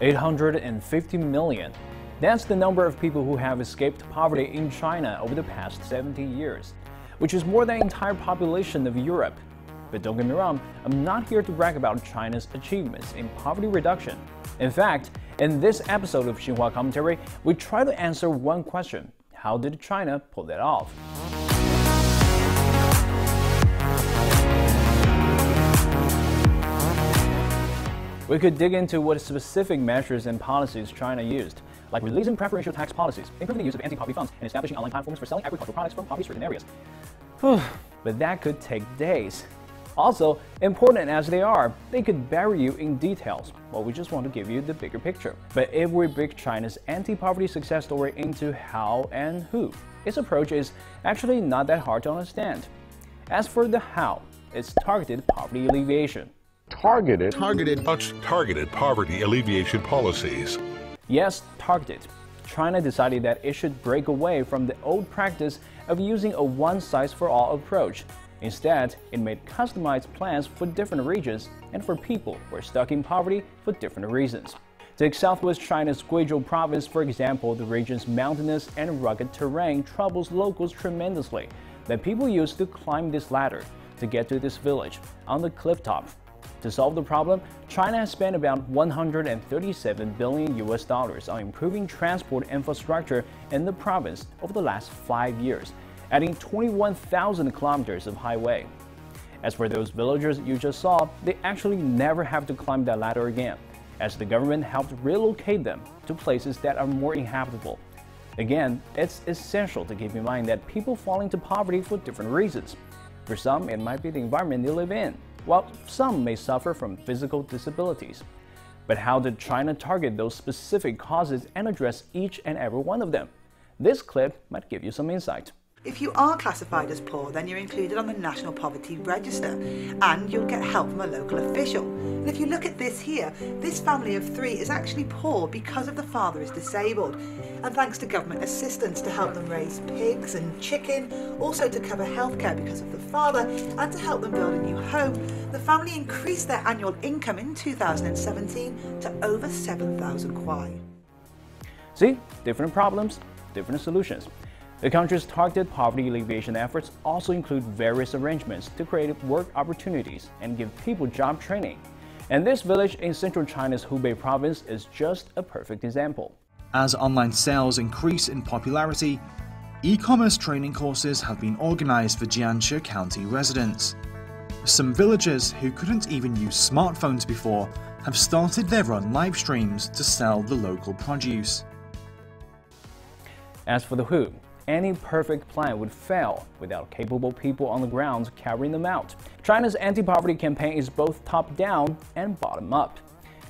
850 million. That's the number of people who have escaped poverty in China over the past 70 years, which is more than the entire population of Europe. But don't get me wrong, I'm not here to brag about China's achievements in poverty reduction. In fact, in this episode of Xinhua Commentary, we try to answer one question How did China pull that off? We could dig into what specific measures and policies China used, like releasing preferential tax policies, improving the use of anti-poverty funds, and establishing online platforms for selling agricultural products from poverty-stricken areas. but that could take days. Also, important as they are, they could bury you in details, but we just want to give you the bigger picture. But if we break China's anti-poverty success story into how and who, its approach is actually not that hard to understand. As for the how, it's targeted poverty alleviation targeted targeted targeted poverty alleviation policies. Yes, targeted. China decided that it should break away from the old practice of using a one-size-for-all approach. Instead, it made customized plans for different regions and for people who are stuck in poverty for different reasons. Take southwest China's Guizhou province, for example, the region's mountainous and rugged terrain troubles locals tremendously. The people used to climb this ladder to get to this village on the cliff top to solve the problem, China has spent about 137 billion US dollars on improving transport infrastructure in the province over the last five years, adding 21,000 kilometers of highway. As for those villagers you just saw, they actually never have to climb that ladder again, as the government helped relocate them to places that are more inhabitable. Again, it's essential to keep in mind that people fall into poverty for different reasons. For some, it might be the environment they live in while some may suffer from physical disabilities. But how did China target those specific causes and address each and every one of them? This clip might give you some insight. If you are classified as poor, then you're included on the National Poverty Register and you'll get help from a local official. And if you look at this here, this family of three is actually poor because of the father is disabled. And thanks to government assistance to help them raise pigs and chicken, also to cover healthcare because of the father, and to help them build a new home, the family increased their annual income in 2017 to over 7,000 kuai. See, different problems, different solutions. The country's targeted poverty alleviation efforts also include various arrangements to create work opportunities and give people job training. And this village in central China's Hubei province is just a perfect example. As online sales increase in popularity, e-commerce training courses have been organized for Jianshi County residents. Some villagers who couldn't even use smartphones before have started their own live streams to sell the local produce. As for the who, any perfect plan would fail without capable people on the ground carrying them out. China's anti-poverty campaign is both top-down and bottom-up.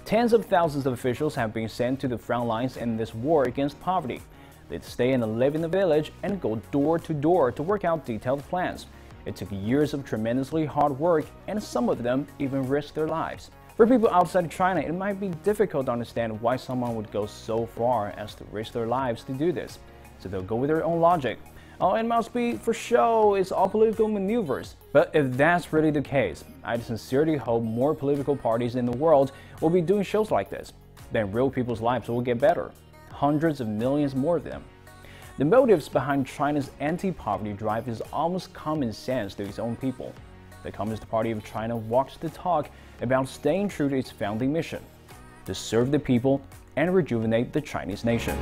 Tens of thousands of officials have been sent to the front lines in this war against poverty. They'd stay and live in the village and go door to door to work out detailed plans. It took years of tremendously hard work, and some of them even risked their lives. For people outside China, it might be difficult to understand why someone would go so far as to risk their lives to do this so they'll go with their own logic. Oh, it must be for show, it's all political maneuvers. But if that's really the case, I sincerely hope more political parties in the world will be doing shows like this. Then real people's lives will get better. Hundreds of millions more of them. The motives behind China's anti-poverty drive is almost common sense to its own people. The Communist Party of China walks the talk about staying true to its founding mission to serve the people and rejuvenate the Chinese nation.